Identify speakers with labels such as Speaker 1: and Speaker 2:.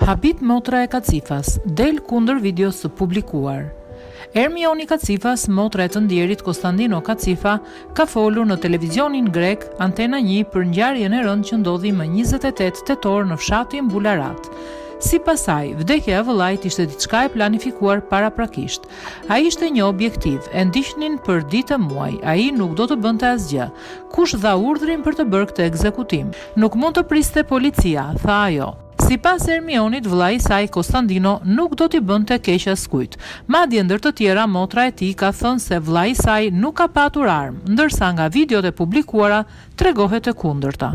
Speaker 1: Habit motra e Kacifas del kundër videos së publikuar. Ermioni Kacifas, motra e të ndjerit Kostandino Kacifa, ka folur në televizionin grek Antena 1 për ngjarjen e rëndë që ndodhi më 28 tetor në fshatin Bularat. Sipas saj, vdekja e vëllait ishte diçka e planifikuar paraprakisht, Ai ishte një objektiv, e ndiqnin për ditë e muaj, ai nuk do të bënte asgjë. Kush dha urdhrin për të bërë këtë ekzekutim? Nuk mund të priste policia, tha ajo. Sipas Ermionit, vëllai i saj, Kostandino, nuk do t'i bënte keq askujt. Madje, ndër të tjera, motra e tij ka thënë se vëllai i saj nuk ka patur armë, ndërsa nga videot e publikuara tregohet e kundërta.